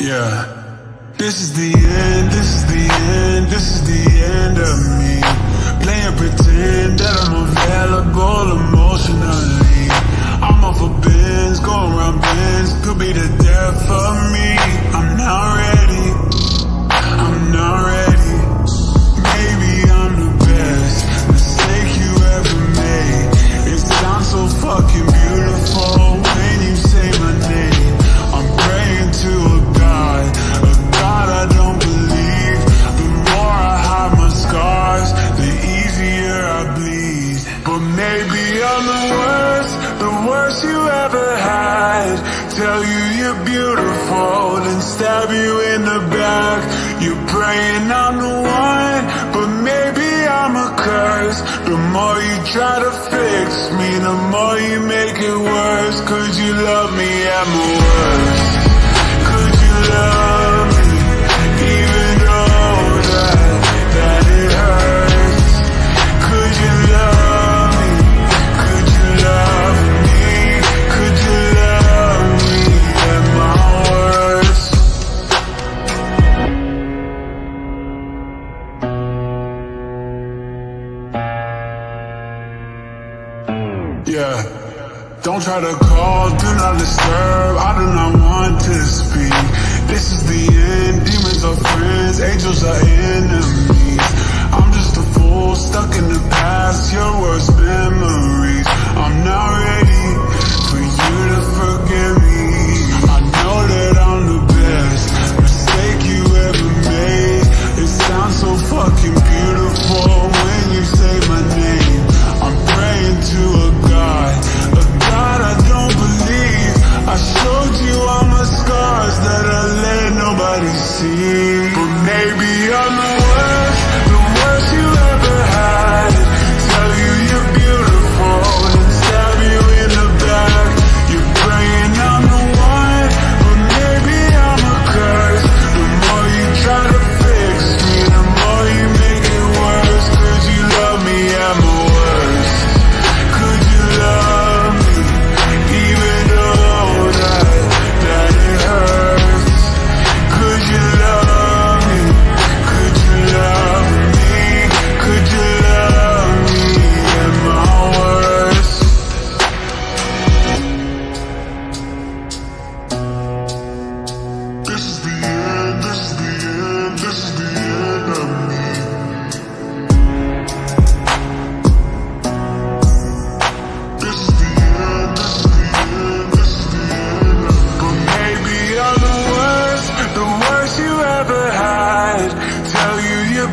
Yeah. This is the end, this is the end, this is the end of me. Playing pretend that I'm a tell you you're beautiful and stab you in the back. You're praying I'm the one, but maybe I'm a curse. The more you try to fix me, the more you make it worse. Could you love me at my worst? Could you love Yeah. Don't try to call, do not disturb, I do not want to speak. This is the end, demons are friends, angels are in. But maybe I'm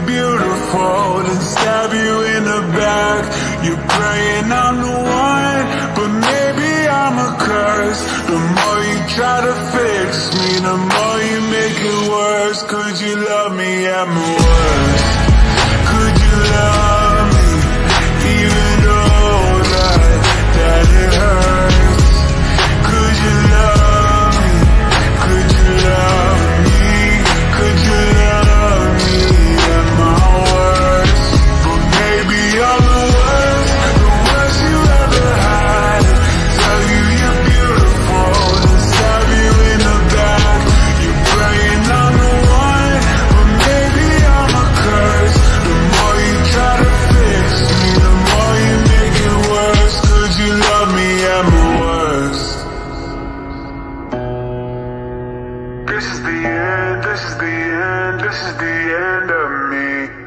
beautiful and stab you in the back. You're praying I'm the one, but maybe I'm a curse. The more you try to fix me, the more you make it worse. Could you love me? At my worst? This is the end, this is the end, this is the end of me.